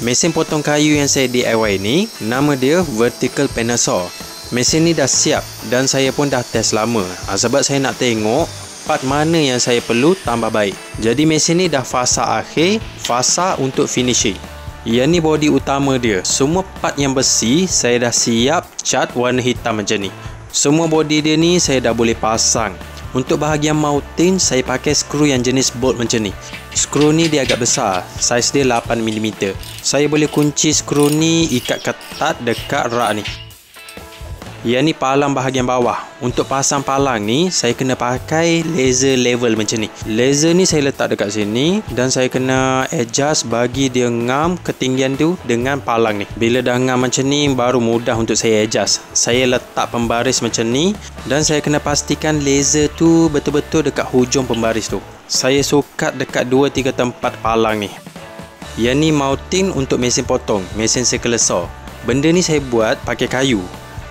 Mesin potong kayu yang saya DIY ni nama dia Vertical Panel Saw. Mesin ni dah siap dan saya pun dah test lama ha, sebab saya nak tengok part mana yang saya perlu tambah baik. Jadi mesin ni dah fasa akhir, fasa untuk finishing. Yang ni body utama dia. Semua part yang besi saya dah siap cat warna hitam macam ni. Semua body dia ni saya dah boleh pasang. Untuk bahagian mounting saya pakai skru yang jenis bolt macam ni. Skru ni dia agak besar, saiz dia 8mm. Saya boleh kunci skru ni ikat ketat dekat rak ni. Yang ni palang bahagian bawah. Untuk pasang palang ni, saya kena pakai laser level macam ni. Laser ni saya letak dekat sini dan saya kena adjust bagi dia ngam ketinggian tu dengan palang ni. Bila dah ngam macam ni, baru mudah untuk saya adjust. Saya letak pembaris macam ni dan saya kena pastikan laser tu betul-betul dekat hujung pembaris tu. Saya sukat dekat 2-3 tempat palang ni. Yang ni mounting untuk mesin potong, mesin circular saw. Benda ni saya buat pakai kayu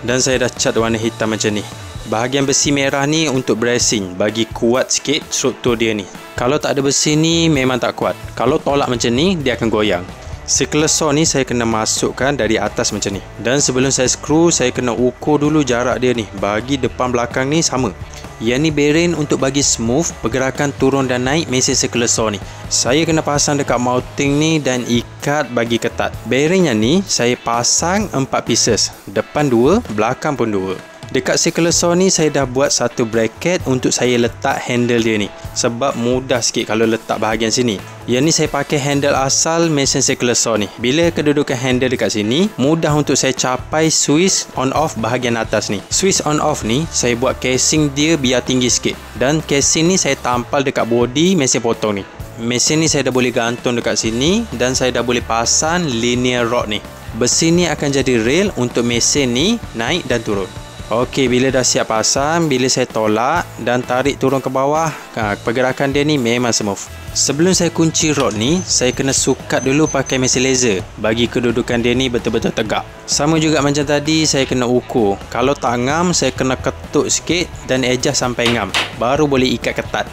dan saya dah cat warna hitam macam ni. Bahagian besi merah ni untuk bracing bagi kuat sikit struktur dia ni. Kalau tak ada besi ni memang tak kuat. Kalau tolak macam ni dia akan goyang Circular saw ni saya kena masukkan dari atas macam ni dan sebelum saya screw saya kena ukur dulu jarak dia ni bagi depan belakang ni sama yang ni bearing untuk bagi smooth pergerakan turun dan naik mesin circular saw ni. Saya kena pasang dekat mounting ni dan ikat bagi ketat. Bearing yang ni saya pasang 4 pieces. Depan 2, belakang pun 2. Dekat circular saw ni saya dah buat satu bracket untuk saya letak handle dia ni. Sebab mudah sikit kalau letak bahagian sini. Yang ni saya pakai handle asal mesin circular saw ni. Bila kedudukan handle dekat sini, mudah untuk saya capai switch on off bahagian atas ni. Switch on off ni saya buat casing dia biar tinggi sikit. Dan casing ni saya tampal dekat body mesin potong ni. Mesin ni saya dah boleh gantung dekat sini dan saya dah boleh pasang linear rod ni. Besi ni akan jadi rail untuk mesin ni naik dan turun. Okey, bila dah siap pasang, bila saya tolak dan tarik turun ke bawah, ha, pergerakan dia ni memang smooth. Sebelum saya kunci rod ni, saya kena sukat dulu pakai mesin laser bagi kedudukan dia ni betul-betul tegak. Sama juga macam tadi, saya kena ukur. Kalau tak ngam, saya kena ketuk sikit dan adjust sampai ngam. Baru boleh ikat ketat.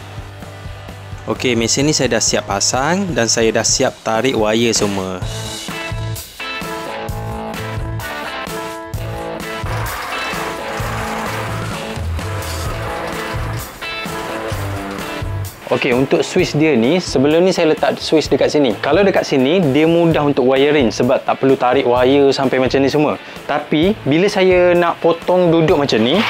Okey, mesin ni saya dah siap pasang dan saya dah siap tarik wire semua. Okey, untuk switch dia ni, sebelum ni saya letak switch dekat sini. Kalau dekat sini, dia mudah untuk wiring sebab tak perlu tarik wire sampai macam ni semua. Tapi, bila saya nak potong duduk macam ni,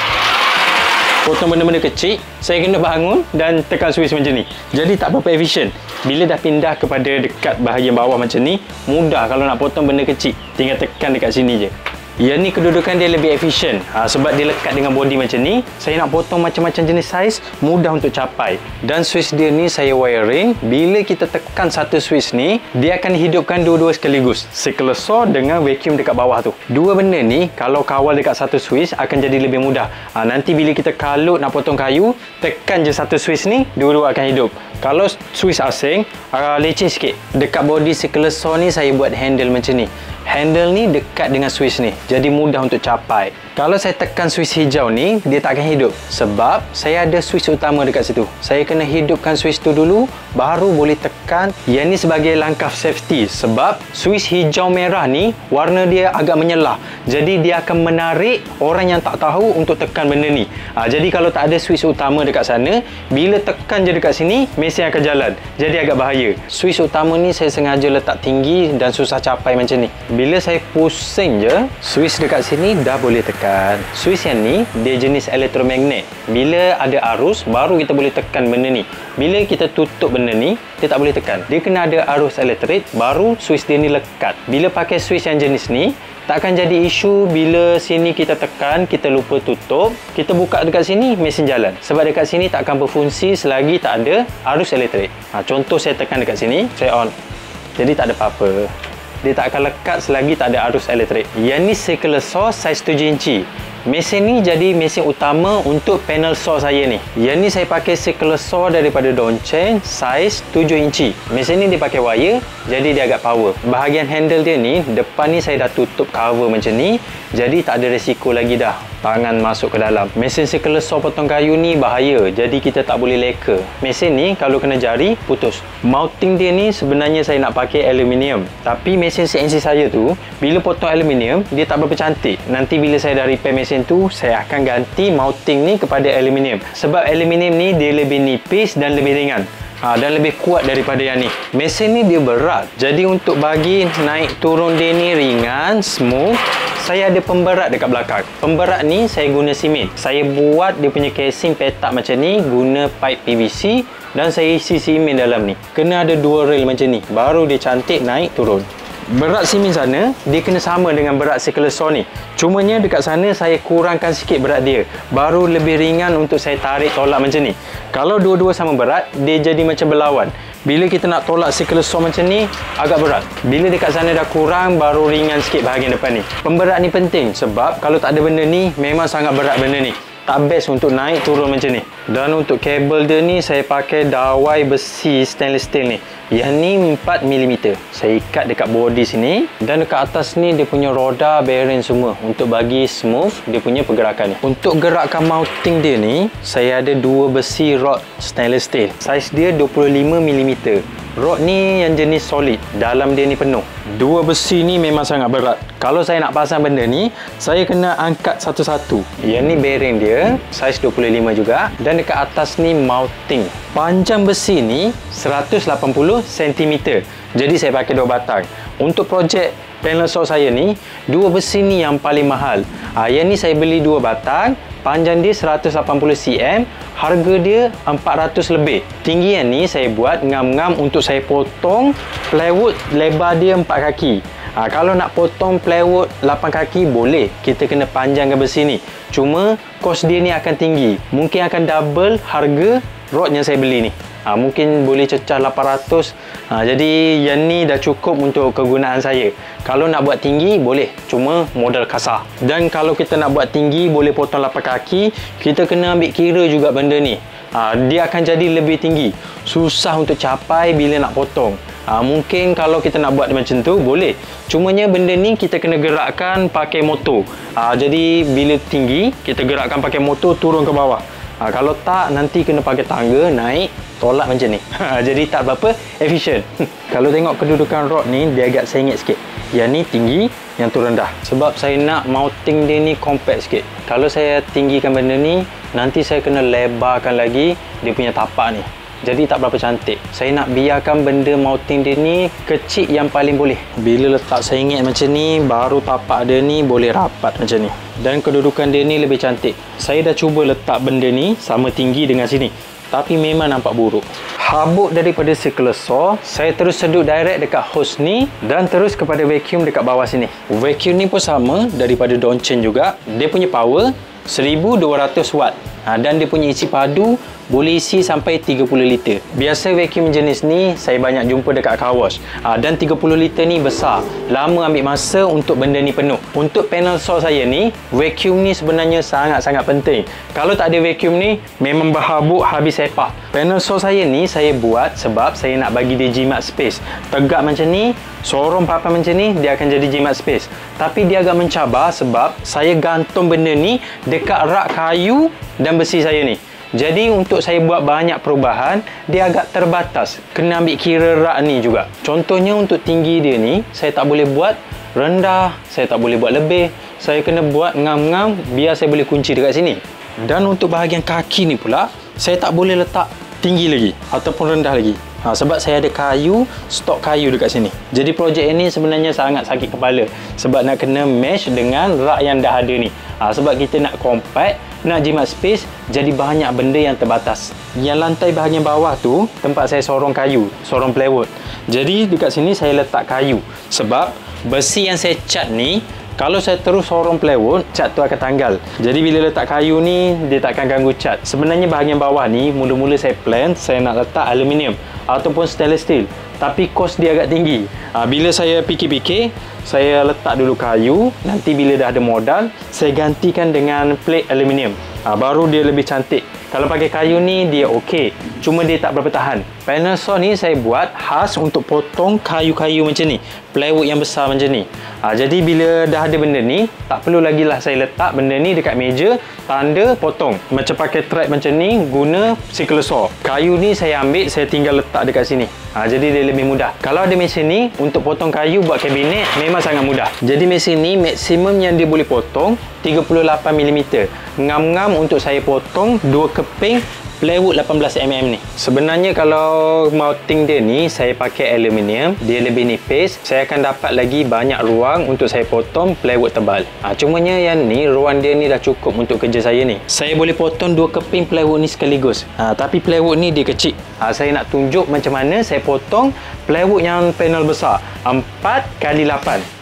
potong benda-benda kecil, saya kena bangun dan tekan switch macam ni. Jadi, tak berapa efisien. Bila dah pindah kepada dekat bahagian bawah macam ni, mudah kalau nak potong benda kecil. Tinggal tekan dekat sini je. Yang ni kedudukan dia lebih efisien ha, sebab dia lekat dengan body macam ni. Saya nak potong macam-macam jenis saiz, mudah untuk capai. Dan switch dia ni saya wiring. Bila kita tekan satu switch ni, dia akan hidupkan dua-dua sekaligus. Circular saw dengan vacuum dekat bawah tu. Dua benda ni, kalau kawal dekat satu switch, akan jadi lebih mudah. Ha, nanti bila kita kalut nak potong kayu, tekan je satu switch ni, dua-dua akan hidup. Kalau switch asing, uh, leceh sikit. Dekat body circular saw ni, saya buat handle macam ni handle ni dekat dengan switch ni jadi mudah untuk capai. Kalau saya tekan switch hijau ni dia tak akan hidup. Sebab saya ada switch utama dekat situ. Saya kena hidupkan switch tu dulu baru boleh tekan yang ni sebagai langkah safety. Sebab switch hijau merah ni warna dia agak menyelah. Jadi dia akan menarik orang yang tak tahu untuk tekan benda ni. Ha, jadi kalau tak ada switch utama dekat sana bila tekan je dekat sini mesin akan jalan. Jadi agak bahaya. Switch utama ni saya sengaja letak tinggi dan susah capai macam ni. Bila saya pusing je switch dekat sini dah boleh tekan. Swiss yang ni dia jenis elektromagnet. Bila ada arus baru kita boleh tekan benda ni. Bila kita tutup benda ni dia tak boleh tekan. Dia kena ada arus elektrik baru Swiss dia ni lekat. Bila pakai Swiss yang jenis ni tak akan jadi isu bila sini kita tekan kita lupa tutup. Kita buka dekat sini mesin jalan. Sebab dekat sini tak akan berfungsi selagi tak ada arus elektrik. Ha, contoh saya tekan dekat sini saya on. Jadi tak ada apa-apa dia tak akan lekat selagi tak ada arus elektrik. Yang ni circular saw saiz 7 inci. Mesin ni jadi mesin utama untuk panel saw saya ni. Yang ni saya pakai circular saw daripada Dongchen saiz 7 inci. Mesin ni dia pakai wire jadi dia agak power. Bahagian handle dia ni depan ni saya dah tutup cover macam ni jadi tak ada resiko lagi dah tangan masuk ke dalam. Mesin circular saw potong kayu ni bahaya. Jadi kita tak boleh leka. Mesin ni kalau kena jari, putus. Mounting dia ni sebenarnya saya nak pakai aluminium. Tapi mesin CNC saya tu, bila potong aluminium, dia tak berapa cantik. Nanti bila saya dah repair mesin tu, saya akan ganti mounting ni kepada aluminium. Sebab aluminium ni dia lebih nipis dan lebih ringan. Ha, dan lebih kuat daripada yang ni. Mesin ni dia berat. Jadi untuk bagi naik turun dia ni ringan, smooth, saya ada pemberat dekat belakang. Pemberat ni saya guna simen. Saya buat dia punya casing petak macam ni guna pipe PVC dan saya isi simen dalam ni. Kena ada dua rail macam ni. Baru dia cantik naik turun. Berat simen sana, dia kena sama dengan berat circular saw ni. Cumanya dekat sana saya kurangkan sikit berat dia. Baru lebih ringan untuk saya tarik tolak macam ni. Kalau dua-dua sama berat, dia jadi macam berlawan. Bila kita nak tolak circular saw macam ni, agak berat. Bila dekat sana dah kurang, baru ringan sikit bahagian depan ni. Pemberat ni penting sebab kalau tak ada benda ni, memang sangat berat benda ni tak best untuk naik turun macam ni. Dan untuk kabel dia ni saya pakai dawai besi stainless steel ni. Yang ni 4mm saya ikat dekat body sini dan dekat atas ni dia punya roda bearing semua. Untuk bagi smooth dia punya pergerakan ni. Untuk gerakkan mounting dia ni saya ada dua besi rod stainless steel. Saiz dia 25mm Rod ni yang jenis solid. Dalam dia ni penuh. Dua besi ni memang sangat berat. Kalau saya nak pasang benda ni Saya kena angkat satu-satu. Yang ni bearing dia Saiz 25 juga. Dan dekat atas ni mounting. Panjang besi ni 180 cm Jadi saya pakai dua batang. Untuk projek panel saw saya ni Dua besi ni yang paling mahal. Ha, Yang ni saya beli dua batang Panjang dia 180 cm Harga dia 400 lebih. Tinggi yang ni saya buat ngam-ngam untuk saya potong Plywood lebar dia 4 kaki. Ha, Kalau nak potong plywood 8 kaki boleh. Kita kena panjangkan besi ni Cuma kos dia ni akan tinggi. Mungkin akan double harga rod yang saya beli ni ha, mungkin boleh cecah 800 ha, jadi yang ni dah cukup untuk kegunaan saya. Kalau nak buat tinggi boleh. Cuma modal kasar. Dan kalau kita nak buat tinggi boleh potong 8 kaki kita kena ambil kira juga benda ni. Ha, dia akan jadi lebih tinggi. Susah untuk capai bila nak potong. Ha, mungkin kalau kita nak buat macam tu boleh. Cumanya benda ni kita kena gerakkan pakai motor. Ha, jadi bila tinggi kita gerakkan pakai motor turun ke bawah ha, kalau tak nanti kena pakai tangga naik tolak macam ni. Ha, jadi tak berapa efisien kalau tengok kedudukan rod ni dia agak sengit sikit. Yang ni tinggi yang tu rendah. Sebab saya nak mounting dia ni compact sikit. Kalau saya tinggikan benda ni nanti saya kena lebarkan lagi dia punya tapak ni jadi tak berapa cantik. Saya nak biarkan benda mounting dia ni kecil yang paling boleh. Bila letak sengit macam ni baru tapak dia ni boleh rapat macam ni. Dan kedudukan dia ni lebih cantik. Saya dah cuba letak benda ni sama tinggi dengan sini. Tapi memang nampak buruk. Habuk daripada circular saw saya terus sedut direct dekat hose ni dan terus kepada vacuum dekat bawah sini. Vacuum ni pun sama daripada Donchen juga. Dia punya power 1200 watt ha, dan dia punya isi padu boleh isi sampai 30 liter. Biasa vacuum jenis ni saya banyak jumpa dekat car wash. Ha, dan 30 liter ni besar. Lama ambil masa untuk benda ni penuh. Untuk panel saw saya ni vacuum ni sebenarnya sangat-sangat penting. Kalau tak ada vacuum ni memang berhabuk habis sepah panel saw saya ni saya buat sebab saya nak bagi dia jimat space. Tegak macam ni sorong papan macam ni dia akan jadi jimat space. Tapi dia agak mencabar sebab saya gantung benda ni dekat rak kayu dan besi saya ni. Jadi untuk saya buat banyak perubahan Dia agak terbatas. Kena ambil kira rak ni juga. Contohnya untuk tinggi dia ni Saya tak boleh buat rendah Saya tak boleh buat lebih. Saya kena buat ngam-ngam Biar saya boleh kunci dekat sini. Dan untuk bahagian kaki ni pula Saya tak boleh letak tinggi lagi Ataupun rendah lagi. Ha, Sebab saya ada kayu Stok kayu dekat sini. Jadi projek ini sebenarnya sangat sakit kepala Sebab nak kena mesh dengan rak yang dah ada ni. Ha, Sebab kita nak compact nak jimat space jadi banyak benda yang terbatas. Yang lantai bahagian bawah tu tempat saya sorong kayu sorong plywood. Jadi dekat sini saya letak kayu. Sebab besi yang saya cat ni kalau saya terus sorong plywood cat tu akan tanggal. Jadi bila letak kayu ni dia takkan ganggu cat. Sebenarnya bahagian bawah ni mula-mula saya plan saya nak letak aluminium ataupun stainless steel tapi kos dia agak tinggi. Ha, bila saya fikir-fikir saya letak dulu kayu. Nanti bila dah ada modal saya gantikan dengan plate aluminium. Ha, baru dia lebih cantik. Kalau pakai kayu ni dia okey. Cuma dia tak berapa tahan panel saw ni saya buat khas untuk potong kayu-kayu macam ni. Plywood yang besar macam ni. Ha, jadi bila dah ada benda ni, tak perlu lagi lah saya letak benda ni dekat meja, tanda potong. Macam pakai trap macam ni, guna sikle saw. Kayu ni saya ambil, saya tinggal letak dekat sini. Ha, jadi dia lebih mudah. Kalau ada mesin ni, untuk potong kayu buat kabinet, memang sangat mudah. Jadi mesin ni, maksimum yang dia boleh potong, 38mm. Ngam-ngam untuk saya potong, dua keping plywood 18mm ni? Sebenarnya kalau mounting dia ni saya pakai aluminium. Dia lebih nipis. Saya akan dapat lagi banyak ruang untuk saya potong plywood tebal. Ha, cumanya yang ni ruang dia ni dah cukup untuk kerja saya ni. Saya boleh potong dua keping plywood ni sekaligus. Ha, tapi plywood ni dia kecil. Ha, saya nak tunjuk macam mana saya potong plywood yang panel besar. 4 kali 8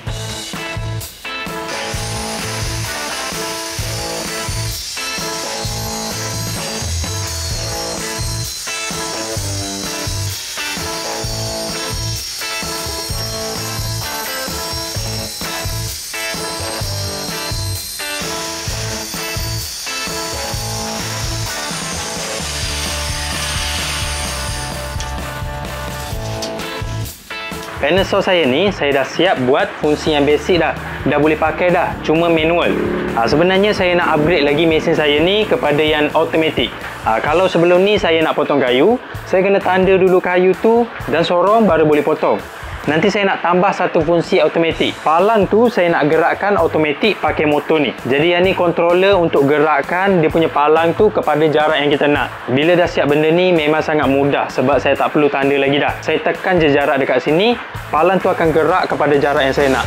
Saw saya ni saya dah siap buat fungsi yang basic dah. Dah boleh pakai dah. Cuma manual. Ha, sebenarnya saya nak upgrade lagi mesin saya ni kepada yang automatic. Ha, kalau sebelum ni saya nak potong kayu, saya kena tanda dulu kayu tu dan sorong baru boleh potong. Nanti saya nak tambah satu fungsi automatik. Palang tu saya nak gerakkan automatik pakai motor ni. Jadi yang ni controller untuk gerakkan dia punya palang tu kepada jarak yang kita nak. Bila dah siap benda ni memang sangat mudah sebab saya tak perlu tanda lagi dah. Saya tekan je jarak dekat sini, palang tu akan gerak kepada jarak yang saya nak.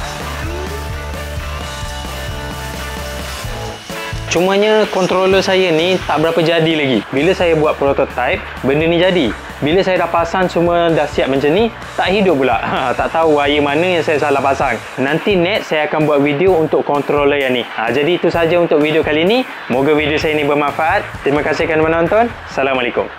Cumanya controller saya ni tak berapa jadi lagi. Bila saya buat prototype, benda ni jadi. Bila saya dah pasang semua dah siap macam ni, tak hidup pula. Ha, tak tahu wire mana yang saya salah pasang. Nanti next saya akan buat video untuk controller yang ni. Ha, jadi itu saja untuk video kali ni. Moga video saya ni bermanfaat. Terima kasih kerana menonton. Assalamualaikum.